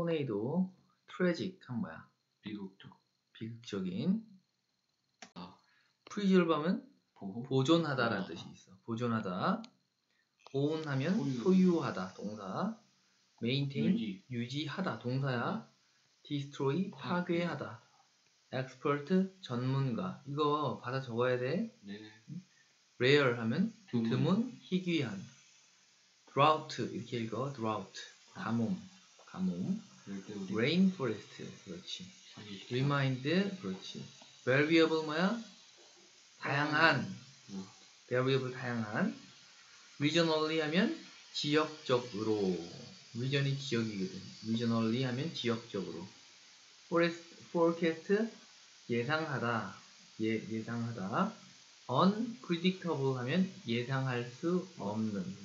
토네이도, tragic 한 뭐야? 비극적 비극적인. 아. preserve 하면 보호 보존하다라는 아. 뜻이 있어. 보존하다. own 하면 소유. 소유하다 동사. maintain 유지 유지 하다 동사야. destroy 파괴하다. expert 전문가. 이거 받아 적어야 돼. 네네 rare 하면 드문, 드문 희귀한. drought 이렇게 읽어. drought 가뭄 가뭄. 열대 우리 rainforest 그렇지. 상기시키다. remind 그렇지. variable 뭐야? 다양한 음. variable 다양한 regionally 하면 지역적으로 region이 지역이거든 regionally 하면 지역적으로 forest, forecast 예상하다 예, 예상하다 unpredictable 하면 예상할 수 없는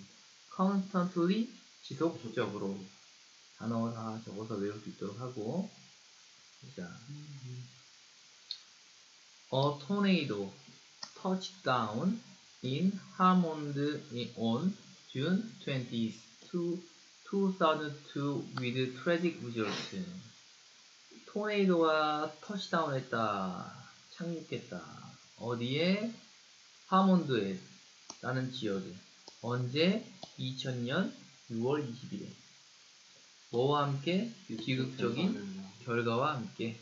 constantly 지속적으로 단어 다 적어서 외울 수 있도록 하고 자 A tornado touched down in Hammond on June 20, 2002 with tragic results. 토네이도가 터치다운했다. 착륙했다. 어디에? 하몬드에 라는 지역에. 언제? 2000년 6월 20일에. 뭐와 함께? 비극적인 결과와 함께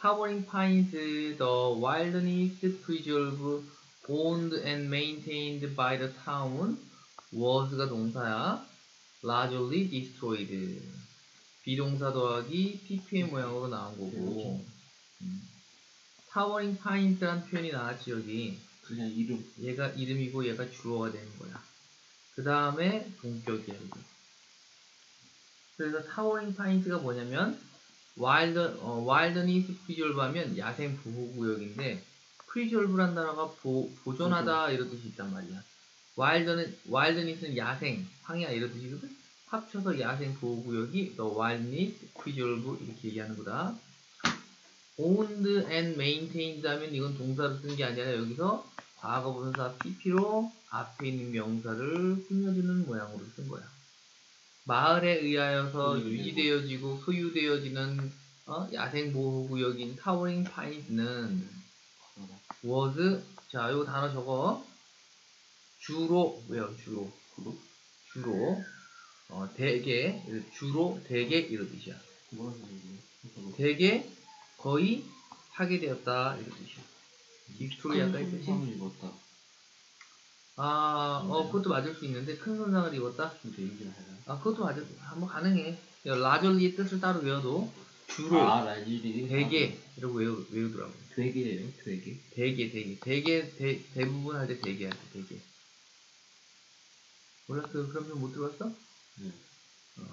Towering Pines, the wilderness preserve owned and maintained by the town was가 동사야 largely destroyed 비동사 더하기 ppm 모양으로 나온 거고 음. Towering Pines라는 표현이 나왔지 여기 그냥 이름 얘가 이름이고 얘가 주어가 되는 거야 그 다음에 동격이야 이게 그래서 Towering Pines가 뭐냐면 wild 어, wilderness preserve 하면 야생 보호구역인데 preserve란 단어가 보, 보존하다 이런 뜻이 있단 말이야. wild는 wilderness는 야생, 황야 이런 뜻이거든. 합쳐서 야생 보호구역이 the wilderness preserve 이렇게 얘기하는 거다. owned and maintained 하면 이건 동사로 쓰는 게 아니라 여기서 과거 분사 pp로 앞에 있는 명사를 꾸며주는 모양으로 쓴 거야. 마을에 의하여서 소유되고. 유지되어지고 소유되어지는 어? 야생보호구역인 타워링 파이즈는 was 자 요거 단어 적어. 주로 왜요? 주로. 주로? 어, 대개 주로 대개 이런 뜻이야? 대개 거의 하게 되었다 이런 뜻이야. 빅토리아가 이 뜻이 아, 어, 그것도 맞을 수 있는데 큰 손상을 입었다? 해요. 아 그것도 맞아 한번 가능해. 라졸리의 뜻을 따로 외워도 주로 아 라질이 대개 이러고 외우, 외우더라고 되게 대개 대개 대개 대, 대부분 할 때 대개 할때 대개 몰랐어. 그럼 좀 못 들었어? 네. 어.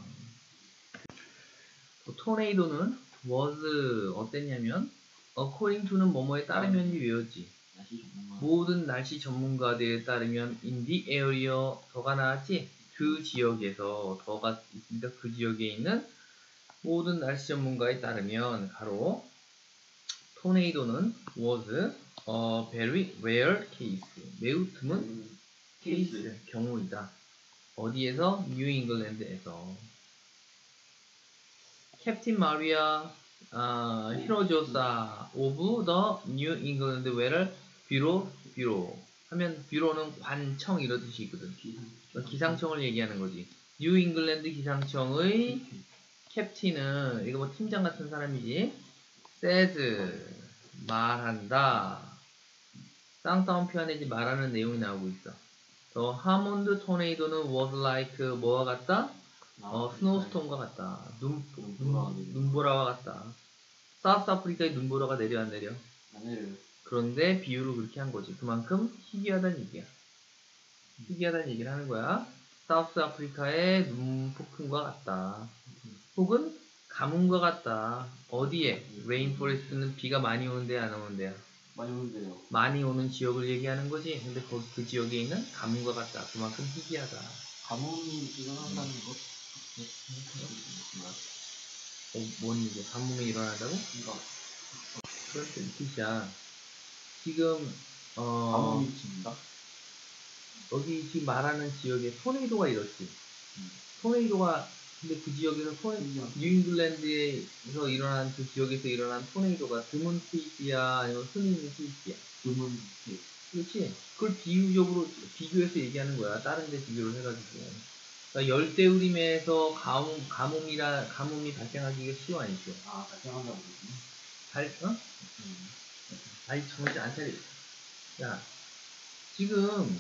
토네이도는 was 어땠냐면 according to는 뭐뭐에 따르면이 외웠지. 날씨 전문가 모든 날씨 전문가들에 따르면 in the area 더가 나왔지? 그 지역에서 더가 있으니까 그 지역에 있는 모든 날씨 전문가에 따르면 가로 토네이도는 was a very rare case. 매우 드문 케이스 경우이다. 어디에서? 뉴 잉글랜드에서. Captain Maria 아, Hinojosa of the New England weather bureau bureau. 하면 bureau는 관청 이런 뜻이 있거든. 기상 기상청 을 얘기하는 거지. 뉴 잉글랜드 기상청의 캡틴은 이거 뭐 팀장 같은 사람이지. says 말한다. 쌍따옴 표현이지 말하는 내용이 나오고 있어. 더 하몬드 토네이도는 was like 뭐와 같다? 어 스노우스톰과 같다. 눈, 눈. 눈보라와 같다. 사우스 아프리카에 눈보라가 내려 안 내려? 안 내려요 그런데 비유를 그렇게 한 거지. 그만큼 희귀하다는 얘기야. 희귀하다는 얘기를 하는 거야. 사우스 아프리카의 눈폭풍과 같다. 혹은 가뭄과 같다. 어디에? rainforest는 비가 많이 오는데 안 오는데요. 많이 오는데요 많이 오는 지역을 얘기하는 거지. 근데 거기 그 지역에 있는 가뭄과 같다. 그만큼 희귀하다. 가뭄이 일어난다는 것 어, 뭔 얘기야? 가뭄이 일어난다고? 그러니까 그렇게 이 뜻이야. 지금 어 가뭄이 친다 여기 지금 말하는 지역에 토네이도가 이렇지. 음. 토네이도가 근데 그 지역에서 토네. 뉴잉글랜드에서 일어난 그 지역에서 일어난 토네이도가 드문 케이스야 아니면 흔히 있는 케이스야 드문 케이스. 그렇지 그걸 비유적으로 비교해서 얘기하는 거야 다른 데 비교를 해가지고 그러니까 열대우림에서 가뭄, 가뭄이라 가뭄이 발생하기가 쉬워 아니죠 아, 발생한다고 그러군요. 발, 어? 음. 아니 정신 안 차려 야 지금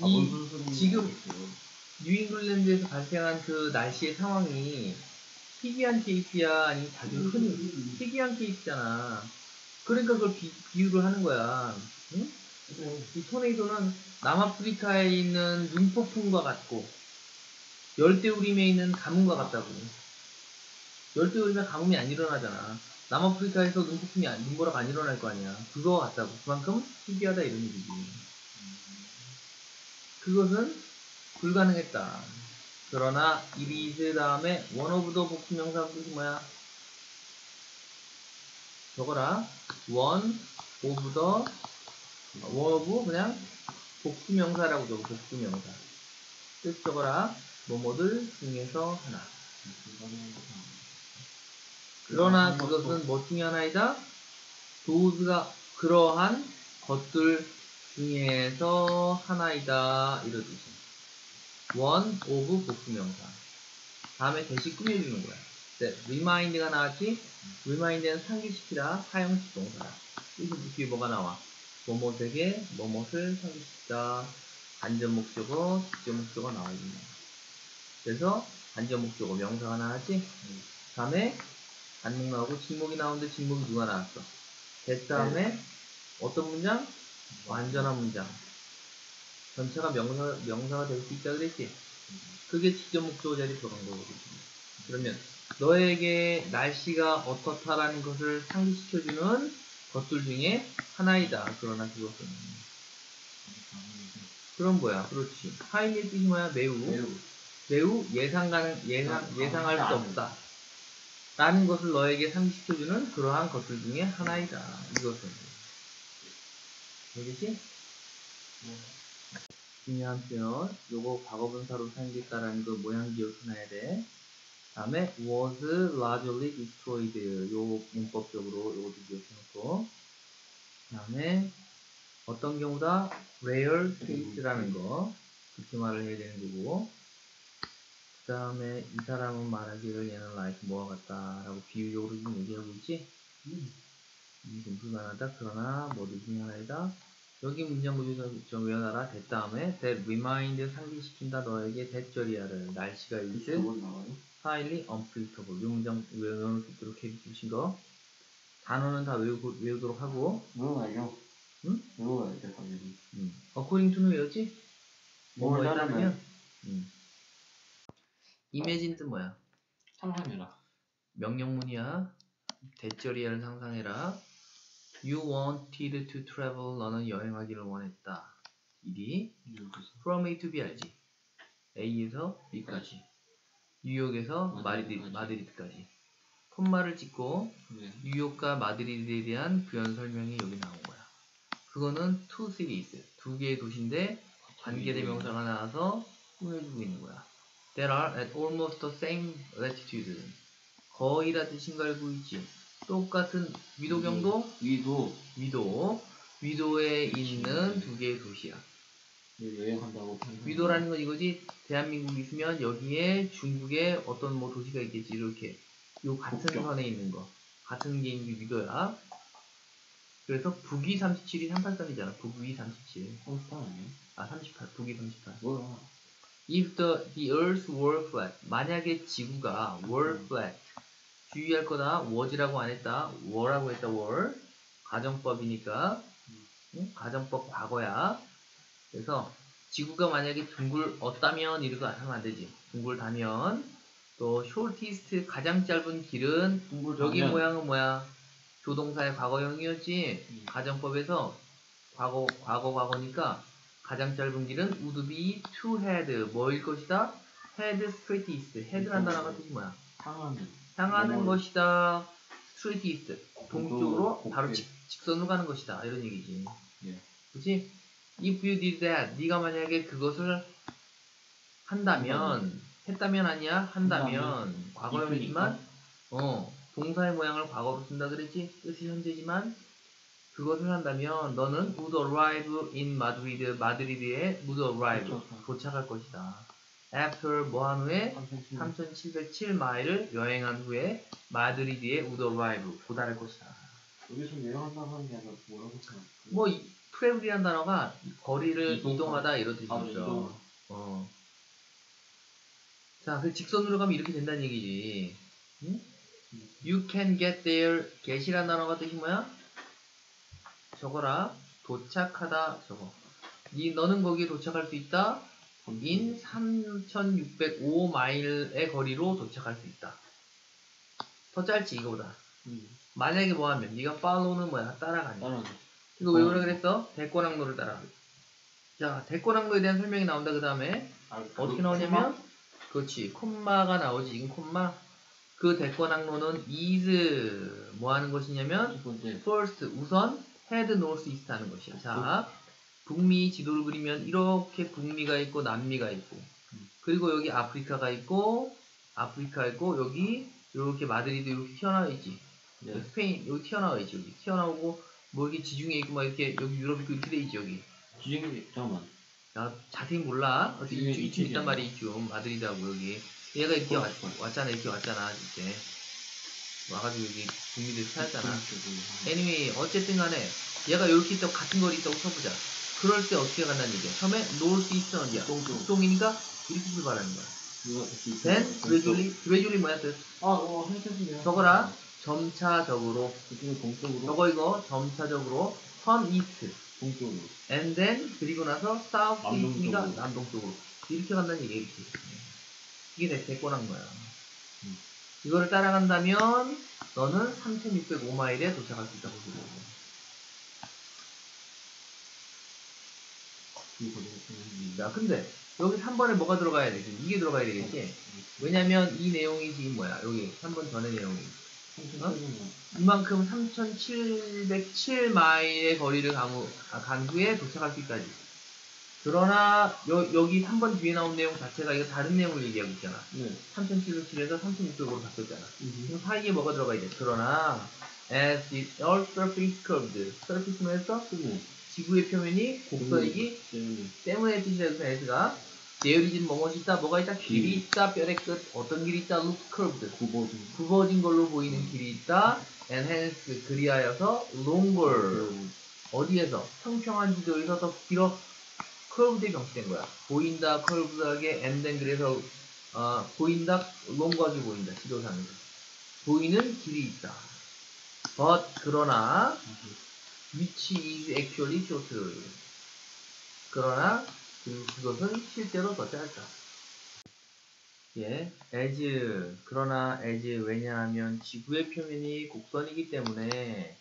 아, 이 지금 뉴잉글랜드에서 발생한 그 날씨의 상황이 희귀한 케이스야 아니면 자주 흔히 희귀한 케이스잖아. 그러니까 그걸 비, 비유를 하는 거야. 응? 이 토네이도는 남아프리카에 있는 눈폭풍과 같고 열대우림에 있는 가뭄과 같다고. 열대우림에 가뭄이 안 일어나잖아. 남아프리카에서 눈폭풍이 안, 눈보라가 안 일어날 거 아니야. 그거 같다고. 그만큼 희귀하다 이런 얘기지. 그것은 불가능했다. 그러나 it is 다음에 one of the 복수 명사 뜻이 뭐야? 적어라. one of the one of 그냥 복수 명사라고 적어 복수 명사. 뜻 적어라. 뭐뭐들 중에서 하나. 그러나 그것은 뭐 중에 하나이다? those가 그러한 것들 중에서 하나이다 이런 뜻이. one of 복수명사. 다음에 대시 꾸며주는 거야. 네, remind가 나왔지? remind는 상기시키다 사형식 동사다. 여기서 뒤에 뭐가 나와? 뭐뭐에게 뭐뭐를 상기시키다. 간접 목적어 직접 목적어 나와 있네 그래서 간접 목적어 명사가 나왔지? 다음에 단목 나오고 직목이 나오는데 직목이 누가 나왔어? 됐 다음에 어떤 문장? 완전한 문장. 전체가 명사, 명사가 될 수 있다 그랬지? 그게 직접 목적어 자리에 들어간 거거든. 그러면 너에게 날씨가 어떻다라는 것을 상기시켜주는 것들 중에 하나이다. 그러나 그것은. 그럼 뭐야? 그렇지. 하이의 뜻이 뭐야? 매우. 매우 매우 예상 가능, 예상, 아, 예상할 수 아, 없다. 라는 것을 너에게 상기시켜주는 그러한 것들 중에 하나이다. 이것은. 알겠지? 중요한 표현. 요거 과거분사로 사용됐다라는 거 모양 기억해놔야 돼. 다음에 was largely destroyed. 요 문법적으로 요것도 기억해놓고. 다음에 어떤 경우다? rare case라는 거. 그렇게 말을 해야 되는 거고. 그 다음에 이 사람은 말하기를 얘는 like 뭐와 같다 라고 비유적으로 지금 얘기하고 있지? 이좀 불가능하다. 그러나 모두 중에 하나이다. 여기 문장 구조에서 좀 외워놔라. that 다음에 that remind 상기시킨다 너에게 대절이야를 날씨가 is 뭐 highly unpredictable. 이 문장 외워놓을 수 있도록 해주신 거. 단어는 다 외우고, 외우도록 하고 외워야죠. 응? 외워야죠, 당연히. 음. according to는 외웠지? 뭘 뭐뭐 따르면? 따 imagine 뜻 뭐야? 상상해라. 명령문이야. 대절이야를 상상해라. You wanted to travel. 너는 여행하기를 원했다. 일이 from A to B 알지? A에서 B까지. 뉴욕에서 마드리드, 마드리드까지. 콤마를 찍고 네. 뉴욕과 마드리드에 대한 부연 설명이 여기 나온 거야. 그거는 two cities, 두 개의 도시인데 관계 대명사가 나와서 꾸며주고 있는 거야. that are at almost the same latitude. 거의 다 뜻인 걸 알고 있지. 똑같은 위도 경도 위도 위도 위도에 있는 두 개의 도시야. 네, 여행한다고 위도라는 건 이거지. 대한민국이 있으면 여기에 중국에 어떤 뭐 도시가 있겠지. 이렇게 요 같은 국경. 선에 있는 거 같은 게 있는 게 위도야. 그래서 북위 37이 38선이잖아. 북위 37. 한국판 아니에요? 아 38. 북위 38. 뭐야? If the, the earth were flat. 만약에 지구가 were 음. flat. 주의할 거다. was라고 안 했다. were라고 했다. were. 가정법이니까. 음. 응? 가정법 과거야. 그래서 지구가 만약에 둥글 었다면 이렇게 하면 안 되지. 둥글다면 또 shortest 가장 짧은 길은 여기 모양은 뭐야? 조동사의 과거형이었지. 음. 가정법에서 과거 과거 과거니까 가장 짧은 길은 would be to head 뭐일 것이다? head straight east. head란 단어가 뜻이 뭐야? 향하는 뭐뭐- 것이다. straight east. 동쪽으로. 바로 직, 직선으로 가는 것이다. 이런 얘기지. 예. 그치? If you did that, 네가 만약에 그것을 한다면 했다면 아니야 한다면 과거형이지만 이쁘니까. 어 동사의 모양을 과거로 쓴다 그랬지 뜻이 현재지만 그것을 한다면 너는 would arrive in Madrid 마드리드에 would arrive 도착할. 도착할 것이다 after 뭐한 후에 3707 마일을 여행한 후에 마드리드에 would arrive 도달할 것이다 여기서 여행한다고 하는 게 아니라 뭐라고 생각해? 뭐 트래블이란 단어가 거리를 이동 하다. 이동하다 이런 뜻이죠 아, 이동. 어. 자, 그 직선으로 가면 이렇게 된다는 얘기지. 응? You can get there. get이란 단어가 뜻이 뭐야? 적어라. 도착하다. 적어. 니 너는 거기에 도착할 수 있다. in 3,605 마일의 거리로 도착할 수 있다. 더 짧지 이거보다. 음. 만약에 뭐하면 네가 follow는 뭐야? 따라가니. 따라가. 이거 왜 그래 그랬어? 대권항로를 따라. 자, 대권항로에 대한 설명이 나온다 그 다음에 아, 어떻게 나오냐면 그렇지 콤마가 나오지 지금 콤마 그 대권항로는 is 뭐 하는 것이냐면 첫번 째 first 우선 head north east 하는 것이야 자 북미 지도를 그리면 이렇게 북미가 있고 남미가 있고 음. 그리고 여기 아프리카가 있고 아프리카 있고 여기 이렇게 마드리드 이렇게 튀어나와 있지 네. 스페인 여기 튀어나와 있지 여기 튀어나오고 뭐 이렇게 지중해 있고 막 이렇게 여기 유럽 있고 이렇게 돼 있지 여기 주행이 잠깐만 야, 자세히 몰라. 이게 이쯤. 있단 말이야, 이쯤. 마드리드하고 여기. 얘가 이렇게 어, 왔, 어. 왔잖아, 이렇게 왔잖아, 이제. 와가지고 여기 국민들 찾았잖아. 네. anyway, 어쨌든 간에 얘가 이렇게 있다고 같은 거리 있다고 쳐보자. 그럴 때 어떻게 간다는 얘기야. 처음에 north east는 어디야? 북동쪽. 북동이니까 이렇게 출발하는 거야. then 있어. gradually, gradually 뭐야 뜻? 아, 어, 한참 적어라. 점차적으로. 동쪽으로. 저거 이거 점차적으로 turn east. 동쪽으로. and then 그리고 나서 south east니까 남동쪽으로 이렇게 간다는 이렇게 이게 대- 대권한 거야 음. 이거를 따라간다면 너는 3605마일에 도착할 수 있다고 보고 이거 음. 야 근데 여기 3번에 뭐가 들어가야 돼? 지금 이게 들어가야 되겠지? 왜냐면 이 내용이 지금 뭐야 여기 3번 전의 내용이 어? 이만큼 3707마일의 거리를 아, 간 후에 도착할 수 있다지 그러나 여, 여기 3번 뒤에 나온 내용 자체가 이거 다른 내용을 얘기하고 있잖아. 네. 3707에서 3600으로 바뀌었잖아. 음. 그 사이에 뭐가 들어가 있대 그러나 as the earth surface curved surface는 해서 스무. 지구의 표면이 곡선이기 때문에. 때문에 뜻이라서 s가 내열이진 뭐뭇이 있다? 뭐가 있다? 길이 길. 있다. 뼈의 끝. 어떤 길이 있다? loop curved. 굽어진. 굽어진 걸로 보이는 길이 있다. and hence 그리하여서 longer 어디에서? 평평한 지도에서 더 길어 curved에 병시된 거야. 보인다 and then 그래서 어, 보인다 롱거하게 보인다 지도상에서. 보이는 길이 있다. But 그러나 which is actually shorter 그러나 그, 그것은 실제로 더 짧다. 예, as 그러나 as 왜냐하면 지구의 표면이 곡선이기 때문에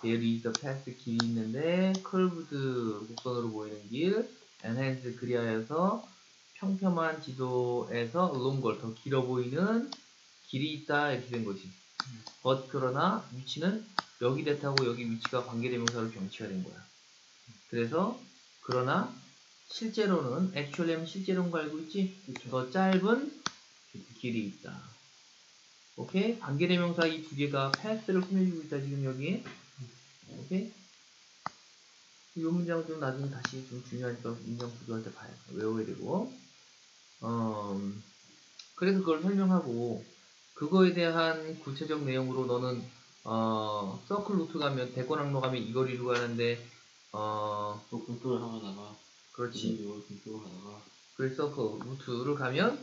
there is a path 길이 있는데 curved 곡선으로 보이는 길 and hence 그리하여서 평평한 지도에서 longer 더 길어 보이는 길이 있다 이렇게 된 거지 but 그러나 위치는 여기 대타고 여기 위치가 관계대명사로 병치가 된 거야 그래서 그러나 실제로는 actually 하면 실제로인 거 알고 있지? 더 짧은 길이 있다. 오케이? 관계대명사 이 두 개가 path를 꾸며주고 있다 지금 여기. 오케이? 이 문장은 좀 나중에 다시 좀 중요하니까 문장 구조할 때 봐요. 외워야 되고. 어, 그래서 그걸 설명하고 그거에 대한 구체적 내용으로 너는 어, 서클 루트 가면 대권 항로 가면 이 거리로 가는데 어, 또 동쪽을 향하다가. 그렇지. 이쪽으로 동쪽으로 가다가. 그래서 그 루트를 가면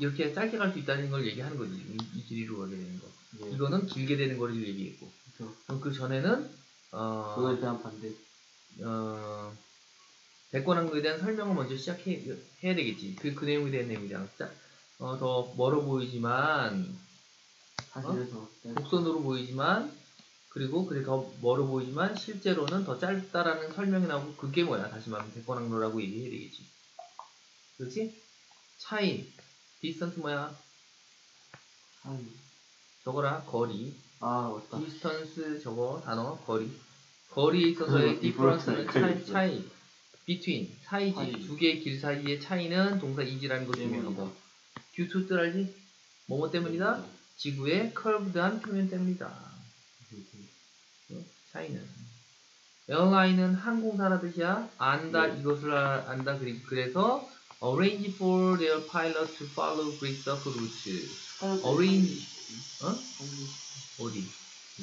이렇게 짧게 갈 수 있다는 걸 얘기하는 거지. 이, 이 길이로 가게 되는 거. 네. 이거는 길게 되는 거리를 얘기했고. 그렇죠. 그럼 그 전에는 어, 그거에 대한 반대. 어, 대권항로에 대한 설명을 먼저 시작해 해야 되겠지. 그, 그 내용에 대한 내용이잖아. 짜- 어, 더 멀어 보이지만 사실에서. 곡선으로 보이지만 그리고 그래 더 멀어 보이지만 실제로는 더 짧다라는 설명이 나오고 그게 뭐야? 다시 말하면 대권 항로라고 얘기해야 되겠지. 그렇지? 차이. distance 뭐야? 한. 저거라 거리. 아, 맞다. distance 저거 단어 거리. 거리에 있어서의 그, difference는 차이, difference. 차이. between 사이지 사이. 두 개의 길 사이의 차이는 동사 is지라는 거 때문이다. 중요하고 due to 뜻 알지? 뭐뭐 때문이다? 지구의 curved한 표면 때문이다. 차이는 airline은 항공사라 뜻이야. 안다 네. 이것을 아- 안다. 그래서 arrange for their pilot to follow great circle routes. arrange. 어? 어디?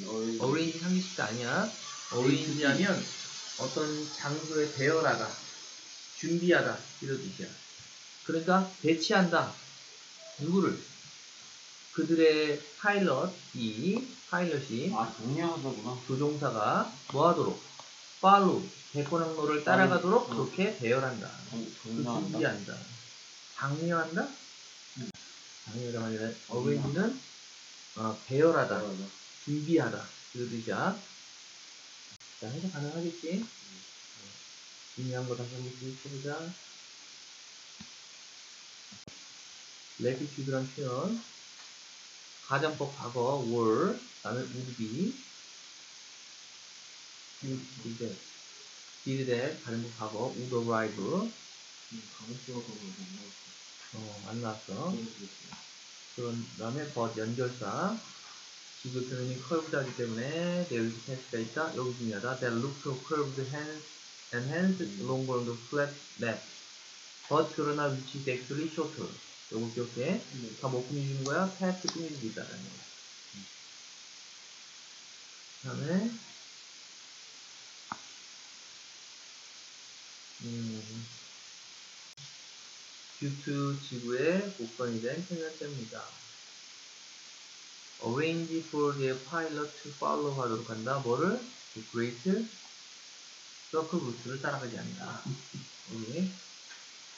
arrange. arrange 상기식도 아니야. arrange하면 어떤 장소에 배열하다, 준비하다 이런 뜻이야. 그러니까 배치한다. 누구를? 그들의 파일럿, 이 파일럿이 아 정리하다구나. 조종사가 뭐하도록? 팔로 백권항로를 따라가도록 어. 그렇게 배열한다. 정- 그 정리한다. 준비한다. 장려한다? 응. 장려가 아니라 어웨이는 어, 배열하다. 준비하다 그 뜻이야. 자, 해석 가능하겠지? 중요한 거 다시 한번 기억해보자. 래피튜드란 표현 가정법 과거 were 다음에 would be. did that did that 가정법 과거 would arrive. 가격표가 그거 어, 안 나왔어. 그런 다음에 but 연결사 지구 표현이 커브드하기 때문에 there is test가 있다 여기 중요하다 that look so curved hence and hence longer on the flat map but 그러나 which is actually shorter 요거 기억해 다뭐 꾸며주는 거야? 있다라는 거야. 그 다음에, 음, 뷰트 지구의 복선이 된 평면대입니다. Arrange for the pilot to follow 하도록 한다. 뭐를? The great circle route를 따라가지 않는다. 여기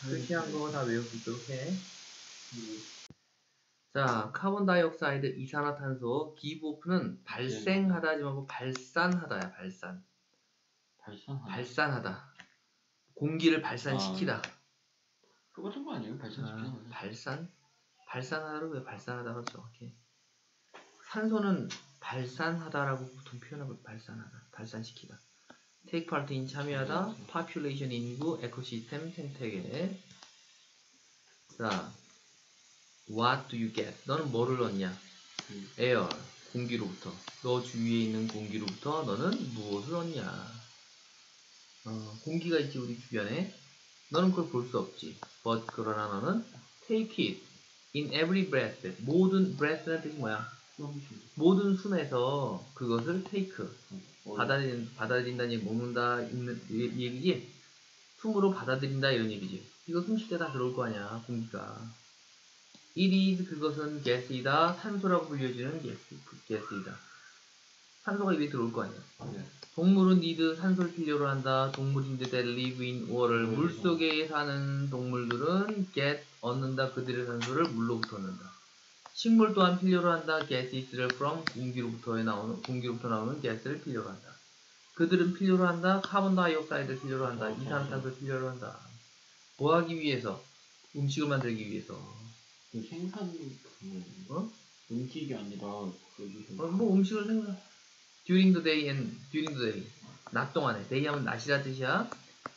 표시한 거 다 외울 수 있도록 해. 자, carbon dioxide 이산화탄소 give off는 발생하다 하지 말고 발산하다야, 발산. 발산. 발산하다. 공기를 발산시키다. 똑같은 거 아니에요? 아, 발산시키는 거. 발산? 발산하다를 왜 발산하다가 정확해? 산소는 발산하다라고 보통 표현하고 발산하다, 발산시키다. take part in 참여하다, population 인구, 에코시스템 생태계. 자, what do you get? 너는 뭐를 얻냐? 음. air, 공기로부터. 너 주위에 있는 공기로부터 너는 무엇을 얻냐? 어, 공기가 있지 우리 주변에. 너는 그걸 볼 수 없지. but 그러나 너는 take it in every breath. 모든 breath는 뜻이 뭐야? 모든 숨에서 그것을 take 받아들인, 받아들인다는 얘기 먹는다 있는 이- 이 얘기지? 숨으로 받아들인다 이런 얘기지. 이거 숨 쉴 때 다 들어올 거 아니야 공기가. It is 그것은 gas이다 산소라고 불려지는 gas, gas이다. 산소가 입에 들어올 거 아니야. 네. 동물은 need 산소를 필요로 한다. 동물인데 that live in water. 음. 물속에 사는 동물들은 get 얻는다. 그들의 산소를 물로부터 얻는다 식물 또한 필요로 한다. gases를 from 공기로부터 나오는 공기로부터 나오는 gas를 필요로 한다. 그들은 필요로 한다. carbon dioxide를 필요로 한다. 어, 이산화탄소를 필요로 한다. 뭐 하기 위해서? 음식을 만들기 위해서. 그 생산 그 어? 음식이 아니라 거기서 어, 뭐 음식을 생각 during the day and during the day. 낮 동안에. day 하면 낮이라 뜻이야.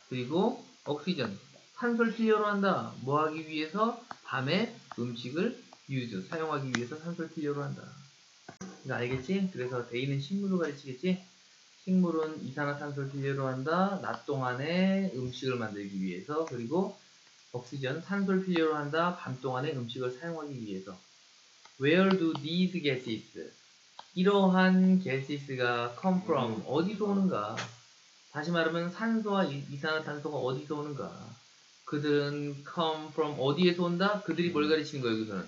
그리고 oxygen. 산소를 필요로 한다. 뭐 하기 위해서? 밤에 음식을 use 사용하기 위해서 산소를 필요로 한다 알겠지? 그래서 day는 식물을 가르치겠지? 식물은 이산화탄소를 필요로 한다 낮 동안에 음식을 만들기 위해서 그리고 oxygen 산소를 필요로 한다 밤 동안에 음식을 사용하기 위해서 Where do these gases 이러한 gases가 come from 음. 어디서 오는가? 다시 말하면 산소와 이- 이산화탄소가 어디서 오는가? 그들은 come from 어디에서 온다? 그들이 뭘 가르치는 거야 여기서는?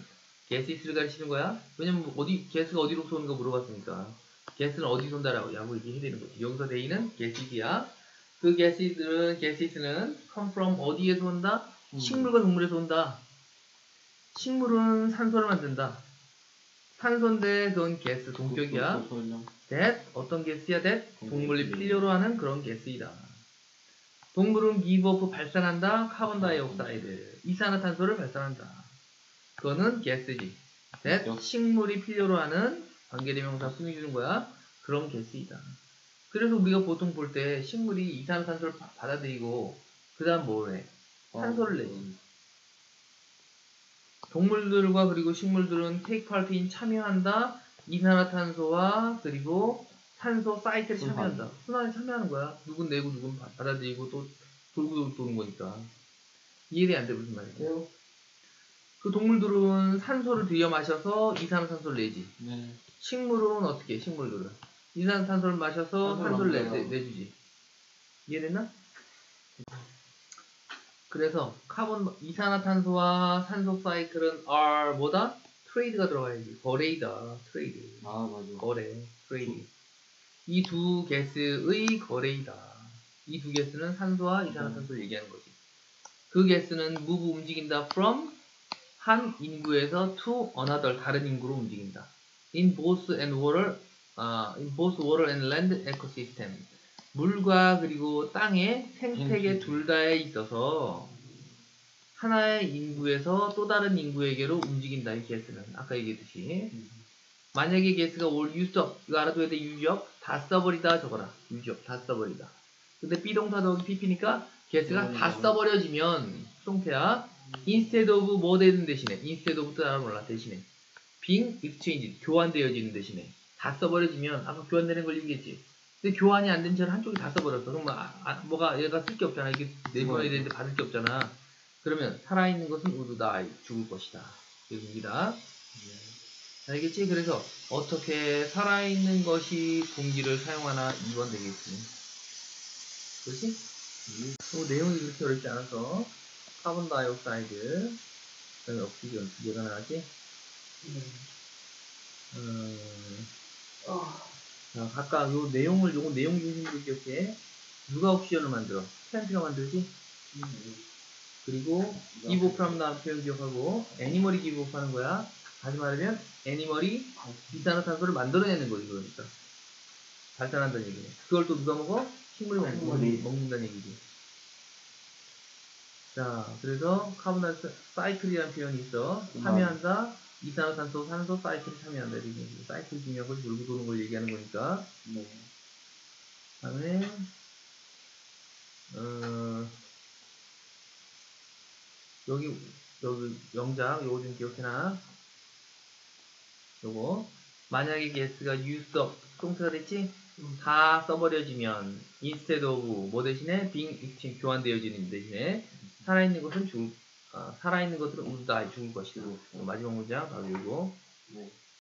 Gases를 가르치는 거야? 왜냐면 뭐 어디 gas가 어디로부터 오는가 물어봤으니까 gas는 어디서 온다라고 야구 얘기해야 되는 거지. 여기서 데이는 gases야. 그 gases들은 gases는 come from 어디에서 온다? 음. 식물과 동물에서 온다. 식물은 산소를 만든다. 산소인데 그건 가스 동격이야. 그것도 설명. that 어떤 가스야 that 동물이 필요로 하는 그런 가스이다. 동물은 give off 발산한다. carbon dioxide 이산화탄소를 발산한다. 그거는 가스지. that 그죠? 식물이 필요로 하는 관계대명사 꾸며주는 거야. 그런 가스이다. 그래서 우리가 보통 볼 때 식물이 이산화탄소를 바- 받아들이고 그 다음 뭘 해? 산소를 내지. 동물들과 그리고 식물들은 take part in 참여한다. 이산화탄소와 그리고 산소 순환. 참여한다. 순환에 참여하는 거야. 누군 내고 누군 받- 받아들이고 또 돌고 돌고 도는 거니까. 이해돼 안돼 무슨 말이야? 그 동물들은 산소를 들여 마셔서 이산화탄소를 내지. 네. 식물은 어떻게? 해, 식물들은 이산화탄소를 마셔서 산소를 내, 내주지. 이해됐나? 그래서 카본 이산화탄소와 산소 사이클은 are 뭐다? trade가 들어가야지. 거래이다. trade. 아 맞아. 거래. trade. 이두 가스의 거래이다. 이두 가스는 산소와 이산화탄소를 얘기하는 거지. 그 가스는 move 움직인다 from 한 인구에서 to another 다른 인구로 움직인다. In both and water, 아, in both water and land ecosystem. 물과 그리고 땅의 생태계. 둘 다에 있어서 하나의 인구에서 또 다른 인구에게로 움직인다 이 가스는 아까 얘기했듯이 음. 만약에 가스가 올 유적 이거 알아둬야 돼 유적 다 써버리다 적어라 유적 다 써버리다 근데 비동사 더하기 pp니까 가스가 음. 다 써버려지면 송태야 instead of 뭐 되는 대신에 instead of 뜻 알아 몰라 대신에. Being exchange 교환되어지는 대신에. 다 써버려지면 아까 교환되는 걸 얘기했지. 근데 교환이 안 된 채로 한쪽이 다 써버렸어. 그럼 뭐, 아, 아, 뭐가 얘가 쓸 게 없잖아. 이게 내보내야 되는데 받을 게 없잖아. 그러면 살아있는 것은 모두 다 죽을 것이다. 여기입니다. 알겠지? 그래서 어떻게 살아있는 것이 공기를 사용하나 2번 되겠지. 그렇지? 음. 또 내용이 그렇게 어렵지 않아서 carbon dioxide 그다음에 옥시전 두 개가 나왔지? 음, 자, 각각 요 내용을 요거 내용 중심으로 기억해. 누가 옥시전을 만들어? plant가 만들지? 그리고 give off라는 다음 표현 기억하고 animal이 give off하는 거야. 다시 말하면 animal이 이산화탄소를 만들어내는 거지 그러니까 발산한다는 얘기네. 그걸 또 누가 먹어? 식물이 먹- 식물이. 먹는다는 얘기지. 자, 그래서 carbon dioxide 사이클이라는 표현이 있어. 음. 참여한다. 이산화탄소, 산소, 사이클이 참여한다. 이렇게 얘기해. 사이클이 중요한 것이 돌고 도는 걸 얘기하는 거니까. 네. 다음에 어, 여기 여기 영작 요거 좀 기억해놔. 요거 만약에 게스가 up 동사가 됐지? 다 써버려지면 instead of 뭐 대신에 being exchanged 교환되어지는 대신에 살아있는 것은 죽을 아, 살아있는 것들은 우다 죽을 것이다. 마지막 문장 바로 이거 네.